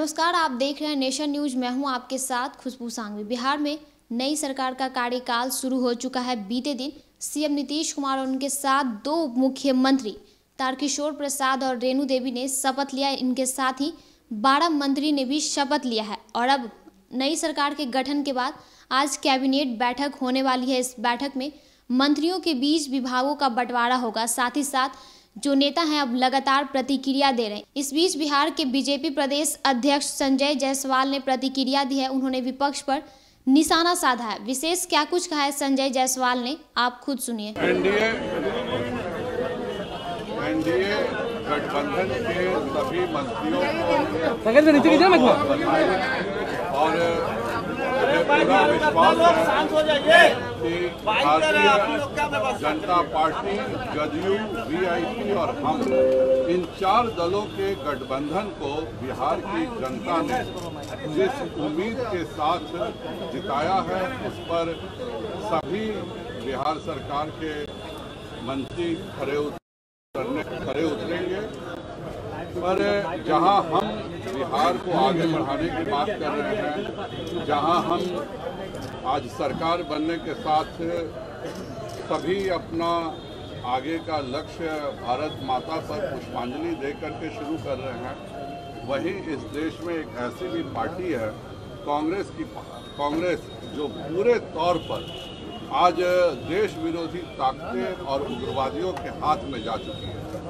नमस्कार, आप देख रहे हैं नेशन न्यूज़। मैं हूँ आपके साथ खुशबू सांगवी। बिहार में नई सरकार का कार्यकाल शुरू हो चुका है। बीते दिन सीएम नीतीश कुमार और उनके साथ दो उप मुख्यमंत्री तारकिशोर प्रसाद और रेणु देवी ने शपथ लिया इनके साथ ही बारह मंत्री ने भी शपथ लिया है। और अब नई सरकार के गठन के बाद आज कैबिनेट बैठक होने वाली है। इस बैठक में मंत्रियों के बीच विभागों का बंटवारा होगा। साथ ही साथ जो नेता हैं अब लगातार प्रतिक्रिया दे रहे हैं। इस बीच बिहार के बीजेपी प्रदेश अध्यक्ष संजय जायसवाल ने प्रतिक्रिया दी है। उन्होंने विपक्ष पर निशाना साधा है। विशेष क्या कुछ कहा है संजय जायसवाल ने आप खुद सुनिए। एनडीए एनडीए गठबंधन के सभी मंत्रियों को और पूरा विश्वास है कि भारतीय जनता पार्टी जदयू वीआईपी और हम इन चार दलों के गठबंधन को बिहार की जनता ने जिस उम्मीद के साथ जिताया है उस पर सभी बिहार सरकार के मंत्री खड़े उतरने खड़े उतरेंगे। पर जहाँ हम बिहार को आगे बढ़ाने की बात कर रहे हैं, जहाँ हम आज सरकार बनने के साथ सभी अपना आगे का लक्ष्य भारत माता पर पुष्पांजलि दे करके शुरू कर रहे हैं, वहीं इस देश में एक ऐसी भी पार्टी है, कांग्रेस की कांग्रेस, जो पूरे तौर पर आज देश विरोधी ताकतें और उग्रवादियों के हाथ में जा चुकी है।